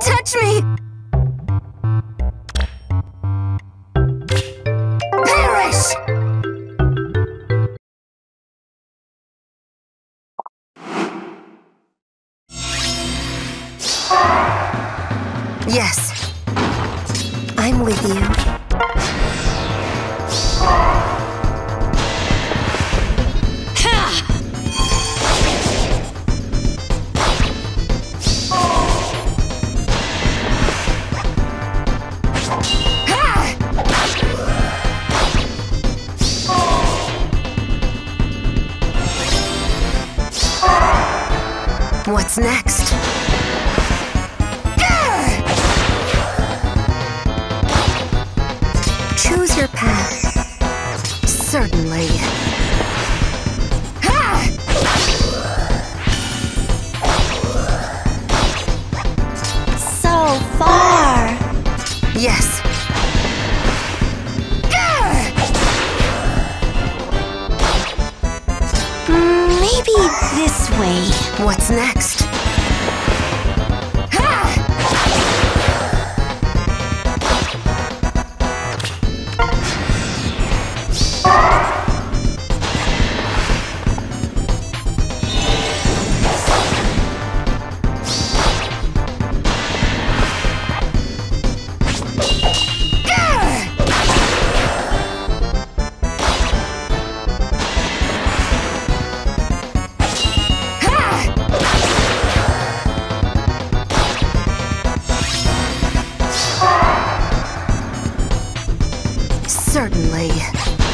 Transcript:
can't touch me! Perish! Yes. I'm with you. What's next? Choose your path. Certainly. This way. What's next? Certainly.